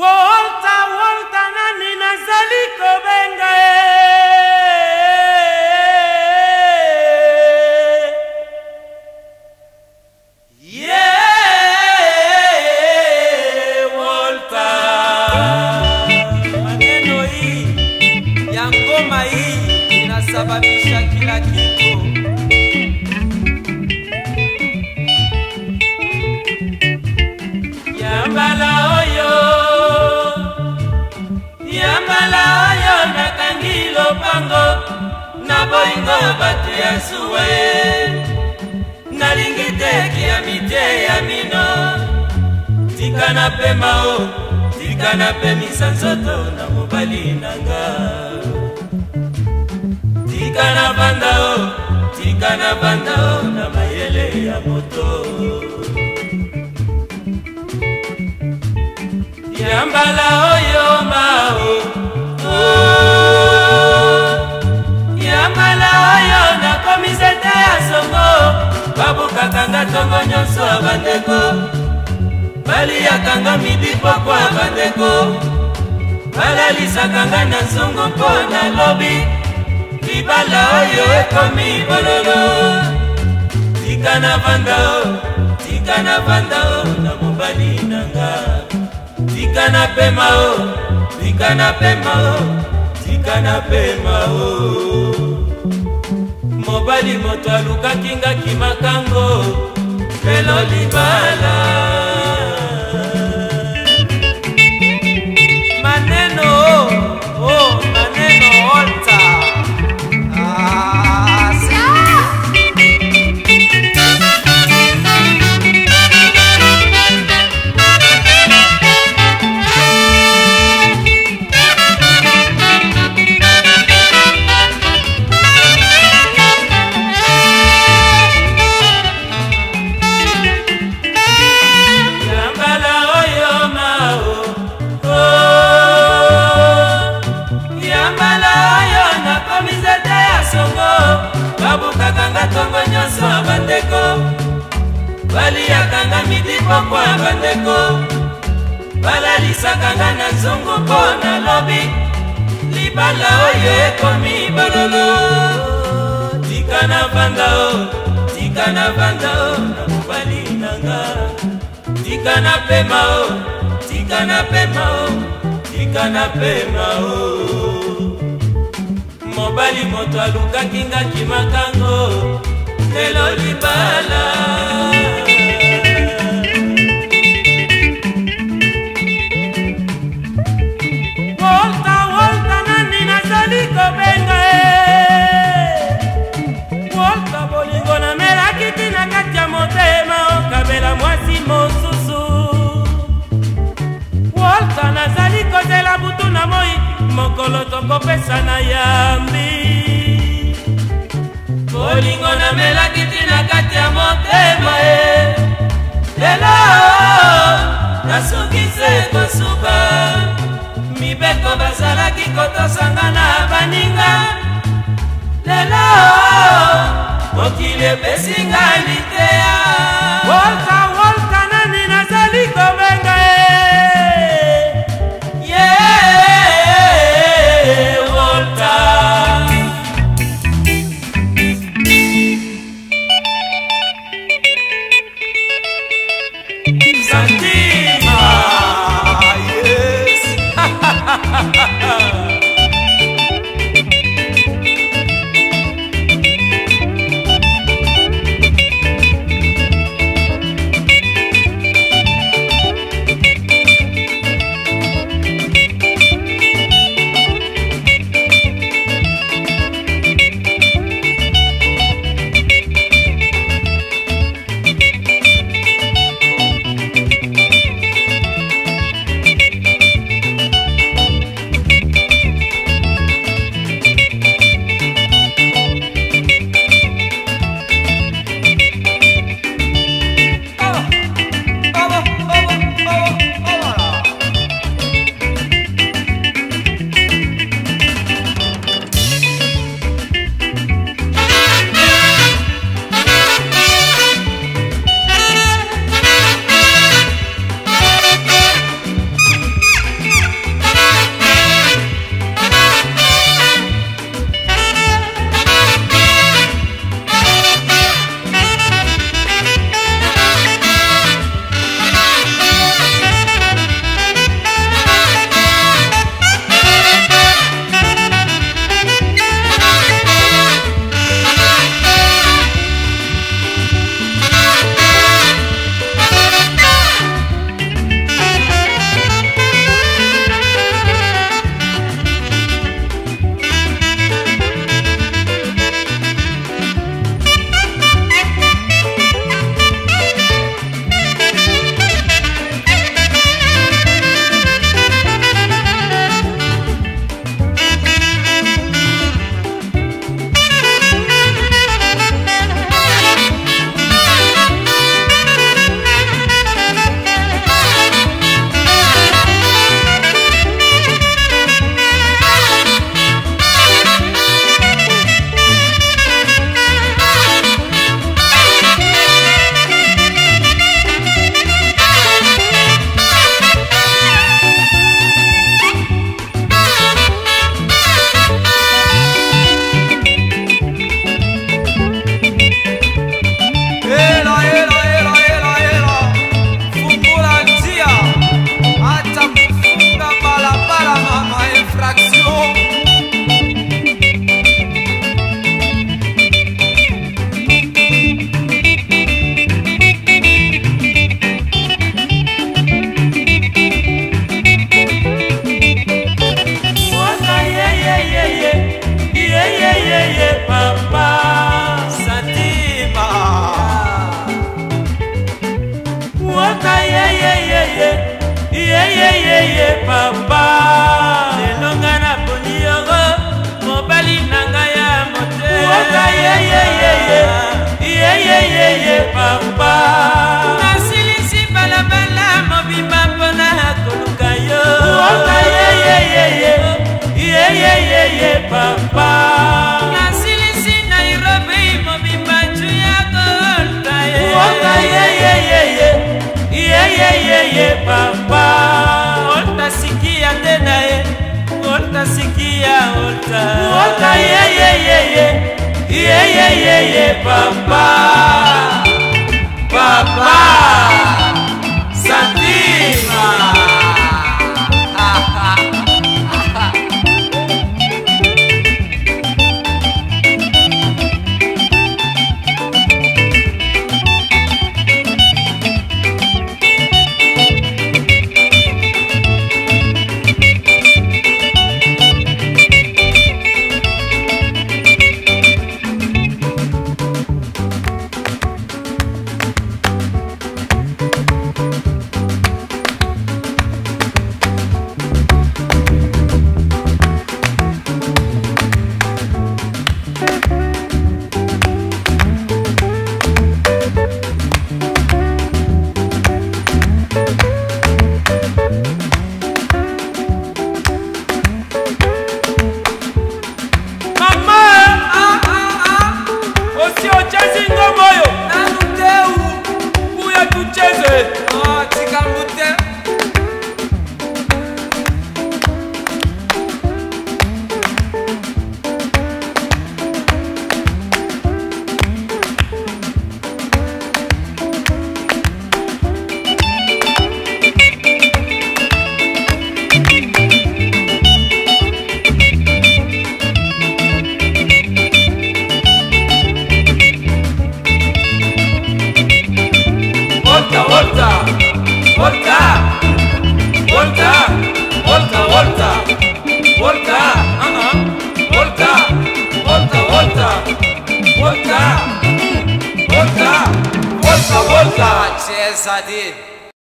wolta wolta nani nazali kobenga ye ye wolta maneno hii ya ngoma hii inasababisha kila kitu bango naboyingo bato ya zuwa ye nalingi teki ya mitie ya mino tika na pema o tika na pemisa nzoto na mobali nanga tika na banda o tika na banda o na mayele ya moto yambala oyo mao babukakanga ntongo nyonso ya bandeko baliyakanga mibipoko ya bandeko balalisakanga na nzungu mpo nalobi libala oyo ekomi bololo tika na vanda o tika na vanda o na mobali nanga tika na pema o tika na pema o tika na pema o mobali moto alukaki ngaki makango lelo libala baliyaka nga midipoko ya bandeko balalisaka nga na nzungu mpo nalobi libala oyo ekomi bololo tika na vanda o tika na vanda o na mobali na nga tika na pema o tika na pema o tika na pema o mobali moto alukaki nga kimakango lelo libala na moi mokolo tokopesa na yambi bolingo namelaki tina kati ya motema e lelo nasukise kosuba mibeko bazalaki kotosanga na baninga lelo mokili epesinga liteya mboka yeyeyeye yeyeyeye papa Jesus. volta, volta, volta, volta, volta, ah, volta, volta, volta, volta, volta, volta, volta. Cheers, I did.